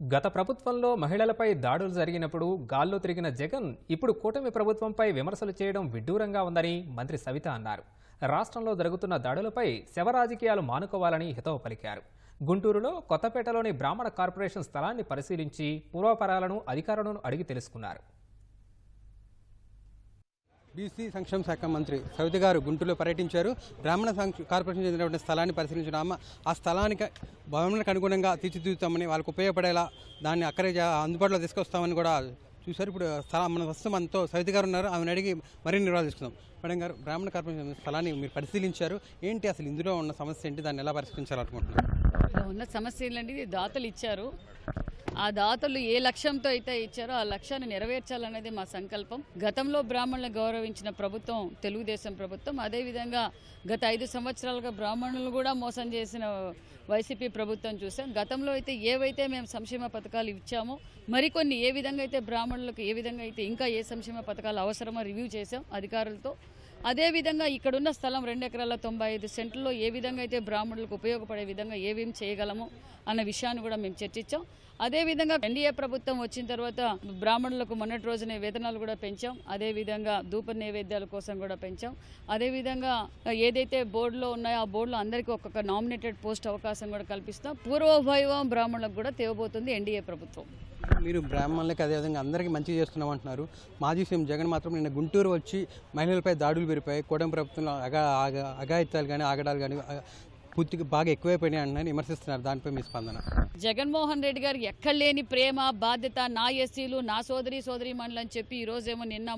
గత ప్రభుత్వంలో మహిళలపై దాడులు జరిగినప్పుడు గాల్లో తిరిగిన జగన్ ఇప్పుడు కూటమి ప్రభుత్వంపై విమర్శలు చేయడం విడ్డూరంగా ఉందని మంత్రి సవిత అన్నారు. రాష్ట్రంలో జరుగుతున్న దాడులపై శవ రాజకీయాలు మానుకోవాలని హితవు పలికారు. గుంటూరులో కొత్తపేటలోని బ్రాహ్మణ కార్పొరేషన్ స్థలాన్ని పరిశీలించి పూర్వపరాలను అధికారులను అడిగి తెలుసుకున్నారు. బీసీ సంక్షేమ శాఖ మంత్రి సవితి గారు గుంటూరులో పర్యటించారు. బ్రాహ్మణ సంక్ష- కార్పొరేషన్ చెందినటువంటి స్థలాన్ని పరిశీలించిన ఆమె ఆ స్థలానికి భవనానికి అనుగుణంగా తీర్చిదిద్దుతామని వాళ్ళకు ఉపయోగపడేలా దాన్ని అక్కడే అందుబాటులో తీసుకొస్తామని కూడా చూశారు. ఇప్పుడు స్థలం మన వస్తు మనతో సవితి గారు ఉన్నారు. ఆమెను అడిగి మరిన్ని వివరాలు తీసుకుందాం మేడం గారు బ్రాహ్మణ కార్పొరేషన్ స్థలాన్ని మీరు పరిశీలించారు. ఏంటి అసలు ఇందులో ఉన్న సమస్య ఏంటి? దాన్ని ఎలా పరిష్కరించాలనుకుంటున్నారు? ఇలా ఉన్న సమస్య ఏంటంటే దాతలు ఇచ్చారు. ఆ దాతలు ఏ లక్ష్యంతో అయితే ఇచ్చారో ఆ లక్ష్యాన్ని నెరవేర్చాలనేది మా సంకల్పం. గతంలో బ్రాహ్మణులను గౌరవించిన ప్రభుత్వం తెలుగుదేశం ప్రభుత్వం అదేవిధంగా గత ఐదు సంవత్సరాలుగా బ్రాహ్మణులు కూడా మోసం చేసిన వైసీపీ ప్రభుత్వం చూసాం. గతంలో అయితే ఏవైతే మేము సంక్షేమ పథకాలు ఇచ్చామో మరికొన్ని ఏ విధంగా అయితే బ్రాహ్మణులకు ఏ విధంగా అయితే ఇంకా ఏ సంక్షేమ పథకాలు అవసరమో రివ్యూ చేసాం అధికారులతో. అదేవిధంగా ఇక్కడున్న స్థలం రెండు ఎకరాల తొంభై ఐదు సెంట్లలో ఏ విధంగా అయితే బ్రాహ్మణులకు ఉపయోగపడే విధంగా ఏమేమి చేయగలము అన్న విషయాన్ని కూడా మేము చర్చించాం. అదేవిధంగా ఎన్డీఏ ప్రభుత్వం వచ్చిన తర్వాత బ్రాహ్మణులకు మొన్నటి రోజునే వేతనాలు కూడా పెంచాం. అదేవిధంగా ధూప నైవేద్యాల కోసం కూడా పెంచాం. అదేవిధంగా ఏదైతే బోర్డులో ఉన్నాయో ఆ బోర్డులో అందరికీ ఒక్కొక్క నామినేటెడ్ పోస్ట్ అవకాశం కూడా కల్పిస్తాం. పూర్వభైవం బ్రాహ్మణులకు కూడా తేవబోతుంది ఎన్డీఏ ప్రభుత్వం. మీరు బ్రాహ్మణులకి అదేవిధంగా అందరికీ మంచి చేస్తున్నాం అంటున్నారు. మాజీ సీఎం జగన్ మాత్రం నిన్న గుంటూరు వచ్చి మహిళలపై దాడులు పెరిపాయి కూటమి ప్రభుత్వంలో అగా ఆగ- అఘాయిత్యాలు కానీ ఆగడాలు కానీ పూర్తిగా బాగా ఎక్కువైపోయినాయి అంటున్నారు విమర్శిస్తున్నారు. దానిపై మీ స్పందన? జగన్మోహన్ రెడ్డి గారు ఎక్కడ లేని ప్రేమ బాధ్యత నా ఎస్సీలు నా సోదరి సోదరి అని చెప్పి ఈరోజు ఏమో నిన్న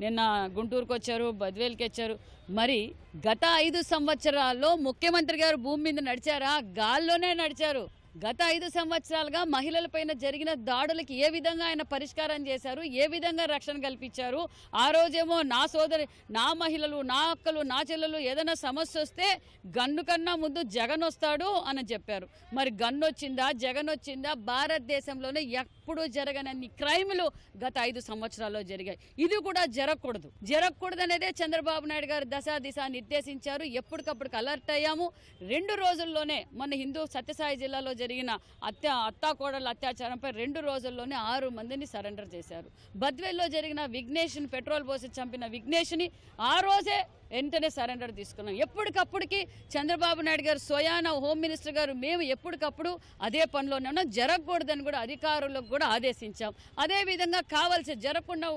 నిన్న గుంటూరుకు వచ్చారు బద్వేల్కి వచ్చారు. మరి గత ఐదు సంవత్సరాల్లో ముఖ్యమంత్రి గారు భూమి మీద నడిచారా? గాల్లోనే నడిచారు. గత ఐదు సంవత్సరాలుగా మహిళలపైన జరిగిన దాడులకి ఏ విధంగా ఆయన పరిష్కారం చేశారు? ఏ విధంగా రక్షణ కల్పించారు? ఆ రోజేమో నా సోదరి నా మహిళలు నా అక్కలు నా చెల్లెలు ఏదైనా సమస్య వస్తే గన్ను కన్నా ముందు జగన్ వస్తాడు అని చెప్పారు. మరి గన్ను వచ్చిందా? జగన్ వచ్చిందా? భారతదేశంలోనే ఎప్పుడూ జరగనన్ని క్రైములు గత ఐదు సంవత్సరాల్లో జరిగాయి. ఇది కూడా జరగకూడదు. జరగకూడదు అనేదే చంద్రబాబు నాయుడు గారు దశా దిశ నిర్దేశించారు. ఎప్పటికప్పుడు అలర్ట్ అయ్యాము. రెండు రోజుల్లోనే మన హిందూ సత్యసాయి జిల్లాలో జరిగిన అత్య అత్తాకోడల అత్యాచారంపై రెండు రోజుల్లోనే ఆరు మందిని సరెండర్ చేశారు. బద్వేల్లో జరిగిన విఘ్నేష్ని పెట్రోల్ పోసి చంపిన విఘ్నేష్ని ఆ రోజే వెంటనే సరెండర్ తీసుకున్నాం. ఎప్పటికప్పటికి చంద్రబాబు నాయుడు గారు స్వయాన హోమ్ మినిస్టర్ గారు మేము ఎప్పటికప్పుడు అదే పనిలోనే ఉన్నాం. జరగకూడదని కూడా అధికారులకు కూడా ఆదేశించాం. అదేవిధంగా కావాల్సి జరగకుండా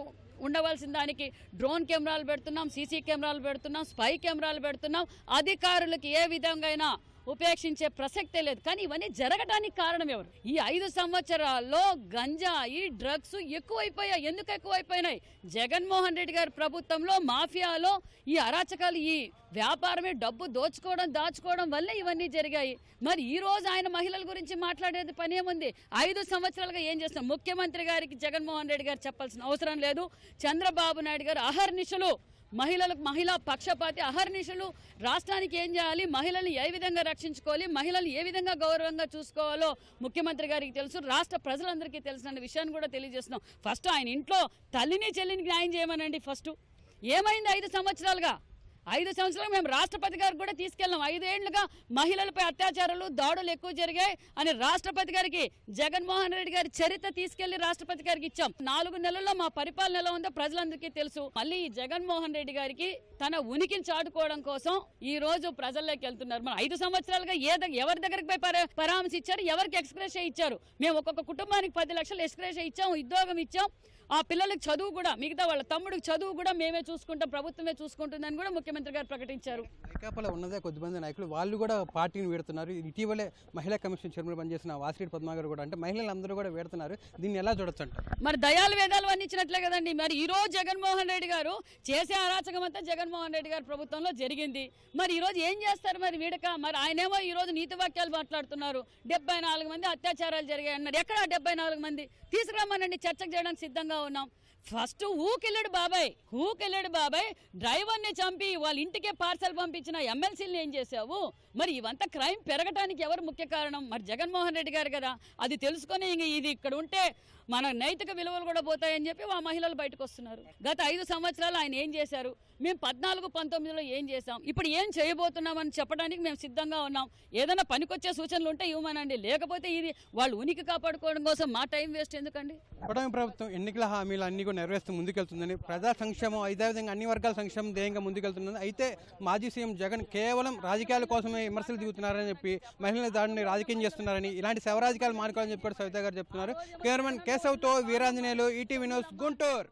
ఉండవలసిన దానికి డ్రోన్ కెమెరాలు పెడుతున్నాం సీసీ కెమెరాలు పెడుతున్నాం స్పై కెమెరాలు పెడుతున్నాం. అధికారులకు ఏ విధంగా అయినా ఉపేక్షించే ప్రసక్తే లేదు. కానీ ఇవన్నీ జరగడానికి కారణం ఎవరు? ఈ ఐదు సంవత్సరాల్లో గంజాయి డ్రగ్స్ ఎక్కువైపోయాయి. ఎందుకు ఎక్కువైపోయినాయి? జగన్మోహన్ రెడ్డి గారి ప్రభుత్వంలో మాఫియాలో ఈ అరాచకాలు ఈ వ్యాపారమే డబ్బు దోచుకోవడం దాచుకోవడం వల్లే ఇవన్నీ జరిగాయి. మరి ఈ రోజు ఆయన మహిళల గురించి మాట్లాడేది పని ఏముంది? ఐదు సంవత్సరాలుగా ఏం చేస్తాం ముఖ్యమంత్రి గారికి జగన్మోహన్ రెడ్డి గారు చెప్పాల్సిన అవసరం లేదు. చంద్రబాబు నాయుడు గారు అహర్నిశలు మహిళలకు మహిళా పక్షపాతి అహర్నిశలు. రాష్ట్రానికి ఏం చేయాలి? మహిళల్ని ఏ విధంగా రక్షించుకోవాలి? మహిళలు ఏ విధంగా గౌరవంగా చూసుకోవాలో ముఖ్యమంత్రి గారికి తెలుసు. రాష్ట్ర ప్రజలందరికీ తెలిసిన విషయాన్ని కూడా తెలియజేస్తున్నాం. ఫస్ట్ ఆయన ఇంట్లో తల్లిని చెల్లిని న్యాయం చేయమనండి ఫస్ట్. ఏమైంది ఐదు సంవత్సరాలుగా? ఐదు సంవత్సరాలు మేము రాష్ట్రపతి గారికి కూడా తీసుకెళ్ళాం. ఐదేళ్ళుగా మహిళలపై అత్యాచారాలు దాడులు ఎక్కువ జరిగాయి అని రాష్ట్రపతి గారికి జగన్మోహన్ రెడ్డి గారి చరిత్ర తీసుకెళ్ళి రాష్ట్రపతి గారికి ఇచ్చాం. నాలుగు నెలల్లో మా పరిపాలన ఎలా ఉందో ప్రజలందరికీ తెలుసు. మళ్ళీ ఈ జగన్మోహన్ రెడ్డి గారికి తన ఉనికిని చాటుకోవడం కోసం ఈ రోజు ప్రజల్లోకి వెళ్తున్నారు. మన ఐదు సంవత్సరాలుగా ఏ దగ్గ- ఎవరి దగ్గరికి పోయి పరామర్శ ఇచ్చారు ఎవరికి ఎక్స్ప్రెస్ ఇచ్చారు? మేము ఒక్కొక్క కుటుంబానికి పది లక్షలు ఎక్స్ప్రెస్ ఇచ్చాం ఉద్యోగం ఇచ్చాం. ఆ పిల్లలకు చదువు కూడా మిగతా వాళ్ళ తమ్ముడికి చదువు కూడా మేమే చూసుకుంటాం ప్రభుత్వమే చూసుకుంటుందని కూడా ముఖ్యమంత్రి గారు ప్రకటించారు. వైకాపాలో ఉన్నదే కొద్దిమంది నాయకులు. వాళ్ళు కూడా పార్టీని వీడుతున్నారు. ఇటీవలే మహిళా కమిషన్ చైర్మన్ పనిచేసిన వాసిరెడ్డి పద్మా గారు కూడా అంటే మహిళలందరూ కూడా వీడుతున్నారు. దీన్ని ఎలా చూడొచ్చు మరి దయాలు వేదాలు అందించినట్లే కదండి. మరి ఈ రోజు జగన్మోహన్ రెడ్డి గారు చేసే అరాచకం అంతా జగన్మోహన్ రెడ్డి గారి ప్రభుత్వంలో జరిగింది. మరి ఈ రోజు ఏం చేస్తారు మరి వీడక? మరి ఆయనేమో ఈ రోజు నీతి వాక్యాలు మాట్లాడుతున్నారు. డెబ్బై నాలుగు మంది అత్యాచారాలు జరిగాయి అన్నారు. ఎక్కడ డెబ్బై నాలుగు మంది? తీసుకురమ్మనండి చర్చకు చేయడానికి సిద్ధంగా ఉన్నాం. ఫస్ట్ ఊకెళ్ళాడు బాబాయ్. ఊకెళ్ళాడు బాబాయ్. డ్రైవర్ని చంపి వాళ్ళ ఇంటికే పార్సల్ పంపించిన ఎమ్మెల్సీని ఏం చేసావు? మరి ఇవంతా క్రైమ్ పెరగటానికి ఎవరు ముఖ్య కారణం? మరి జగన్మోహన్ రెడ్డి గారు కదా. అది తెలుసుకొని ఇంక ఇది ఇక్కడ ఉంటే మన నైతిక విలువలు కూడా పోతాయని చెప్పి ఆ మహిళలు బయటకు వస్తున్నారు. గత ఐదు సంవత్సరాలు ఆయన ఏం చేశారు? మేము పద్నాలుగు పంతొమ్మిదిలో ఏం చేశాం? ఇప్పుడు ఏం చేయబోతున్నామని చెప్పడానికి మేము సిద్ధంగా ఉన్నాం. ఏదైనా పనికొచ్చే సూచనలు ఉంటే ఇవ్వమనండి. లేకపోతే ఇది వాళ్ళు ఉనికి కాపాడుకోవడం కోసం మా టైం వేస్ట్ ఎందుకండి? కూటమి ప్రభుత్వం ఎన్నికల హామీలు అన్ని కూడా నెరవేరుస్తూ ముందుకెళ్తుందని ప్రజా సంక్షేమం అదే విధంగా అన్ని వర్గాల సంక్షేమం ధ్యేయంగా ముందుకెళ్తుందని అయితే మాజీ సీఎం జగన్ కేవలం రాజకీయాల కోసమే విమర్శలు దిగుతున్నారని చెప్పి మహిళల దాడిని రాజకీయం చేస్తున్నారని ఇలాంటి శవరాజకాలు మానుకోవాలని చెప్పి కూడా సవిత గారు చెప్తున్నారు. కేవలం కేశవ్తో వీరాంజనేయులు ఈటీ వినోద్ గుంటూరు.